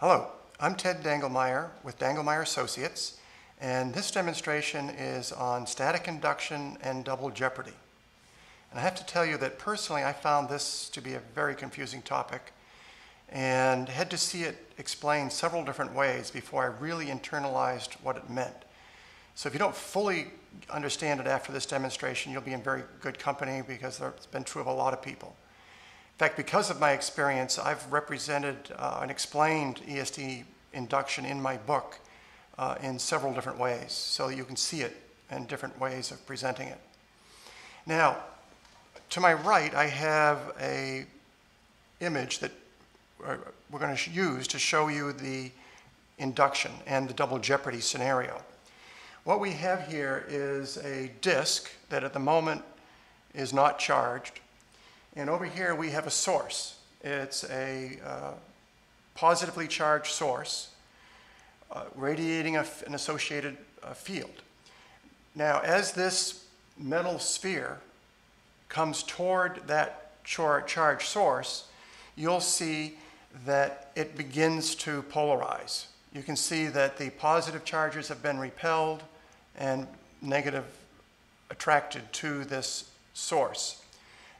Hello, I'm Ted Dangelmayer with Dangelmayer Associates, and this demonstration is on static induction and double jeopardy. And I have to tell you that personally I found this to be a very confusing topic and had to see it explained several different ways before I really internalized what it meant. So if you don't fully understand it after this demonstration, you'll be in very good company because it's been true of a lot of people. In fact, because of my experience, I've represented uh, and explained ESD induction in my book uh, in several different ways, so you can see it in different ways of presenting it. Now, to my right, I have a image that uh, we're going to use to show you the induction and the double jeopardy scenario. What we have here is a disk that at the moment is not charged and over here we have a source. It's a uh, positively charged source uh, radiating an associated uh, field. Now, as this metal sphere comes toward that char charged source, you'll see that it begins to polarize. You can see that the positive charges have been repelled and negative attracted to this source.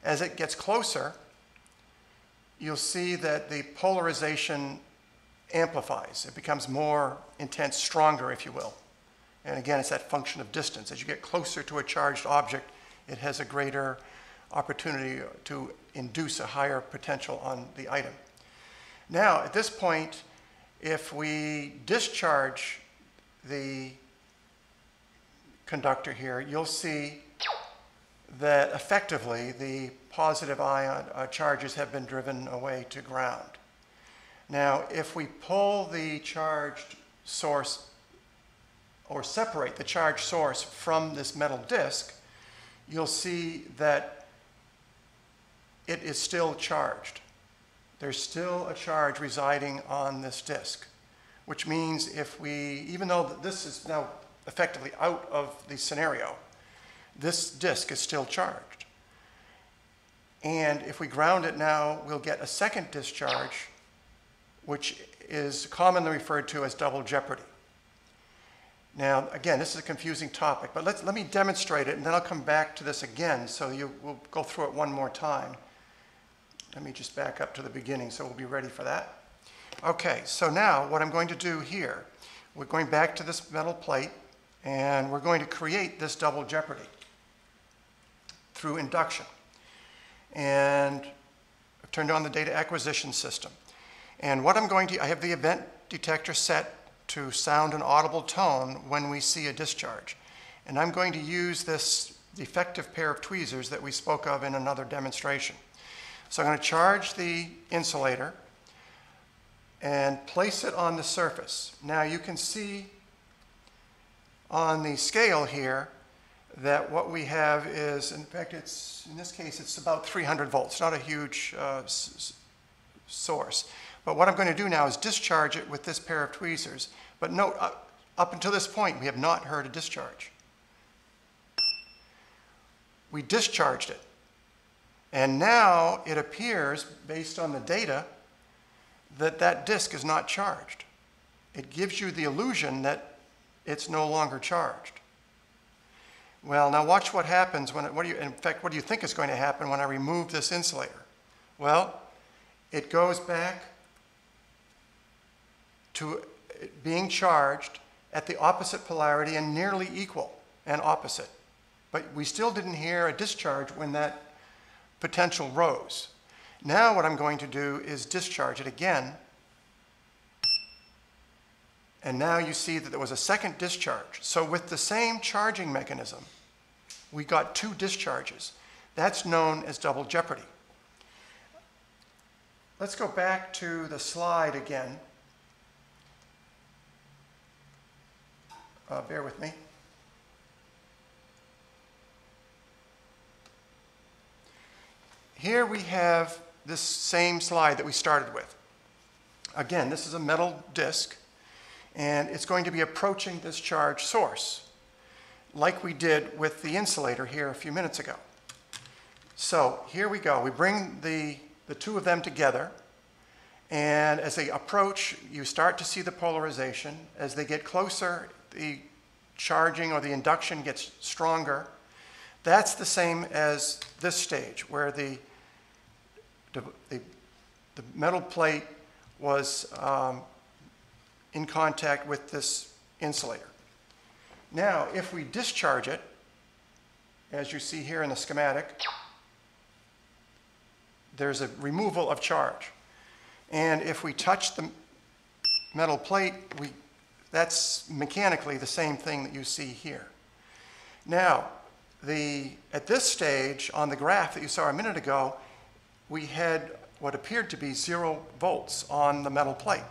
As it gets closer, you'll see that the polarization amplifies. It becomes more intense, stronger, if you will. And again, it's that function of distance. As you get closer to a charged object, it has a greater opportunity to induce a higher potential on the item. Now, at this point, if we discharge the conductor here, you'll see that effectively the positive ion uh, charges have been driven away to ground. Now, if we pull the charged source or separate the charged source from this metal disk, you'll see that it is still charged. There's still a charge residing on this disk, which means if we, even though this is now effectively out of the scenario, this disk is still charged. And if we ground it now, we'll get a second discharge, which is commonly referred to as double jeopardy. Now, again, this is a confusing topic, but let's, let me demonstrate it, and then I'll come back to this again, so you, we'll go through it one more time. Let me just back up to the beginning, so we'll be ready for that. Okay, so now what I'm going to do here, we're going back to this metal plate, and we're going to create this double jeopardy through induction. And I've turned on the data acquisition system. And what I'm going to, I have the event detector set to sound an audible tone when we see a discharge. And I'm going to use this defective pair of tweezers that we spoke of in another demonstration. So I'm going to charge the insulator and place it on the surface. Now you can see on the scale here that what we have is, in fact, it's in this case, it's about 300 volts, not a huge uh, source. But what I'm going to do now is discharge it with this pair of tweezers. But note, uh, up until this point, we have not heard a discharge. We discharged it. And now it appears, based on the data, that that disk is not charged. It gives you the illusion that it's no longer charged. Well, now watch what happens when, what do you, in fact, what do you think is going to happen when I remove this insulator? Well, it goes back to being charged at the opposite polarity and nearly equal and opposite. But we still didn't hear a discharge when that potential rose. Now what I'm going to do is discharge it again. And now you see that there was a second discharge. So with the same charging mechanism, we got two discharges. That's known as double jeopardy. Let's go back to the slide again. Uh, bear with me. Here we have this same slide that we started with. Again, this is a metal disc, and it's going to be approaching this charge source like we did with the insulator here a few minutes ago. So here we go. We bring the, the two of them together, And as they approach, you start to see the polarization. As they get closer, the charging or the induction gets stronger. That's the same as this stage, where the, the, the metal plate was um, in contact with this insulator. Now, if we discharge it, as you see here in the schematic, there's a removal of charge. And if we touch the metal plate, we, that's mechanically the same thing that you see here. Now, the, at this stage on the graph that you saw a minute ago, we had what appeared to be zero volts on the metal plate.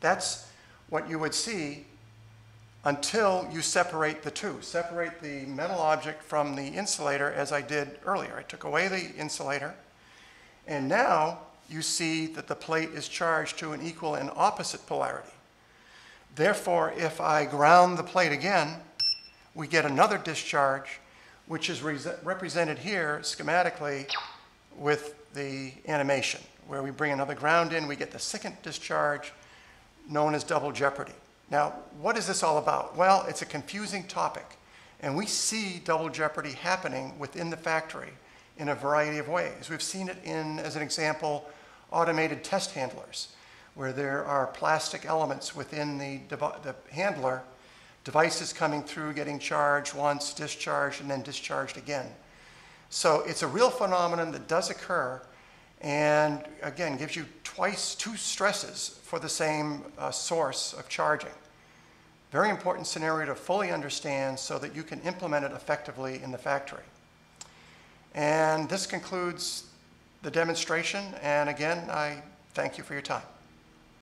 That's what you would see until you separate the two. Separate the metal object from the insulator as I did earlier. I took away the insulator, and now you see that the plate is charged to an equal and opposite polarity. Therefore, if I ground the plate again, we get another discharge, which is represented here schematically with the animation. Where we bring another ground in, we get the second discharge, known as double jeopardy. Now, what is this all about? Well, it's a confusing topic, and we see double jeopardy happening within the factory in a variety of ways. We've seen it in, as an example, automated test handlers, where there are plastic elements within the, the handler, devices coming through, getting charged once, discharged, and then discharged again. So it's a real phenomenon that does occur and again gives you twice two stresses for the same uh, source of charging. Very important scenario to fully understand so that you can implement it effectively in the factory. And this concludes the demonstration. And again, I thank you for your time.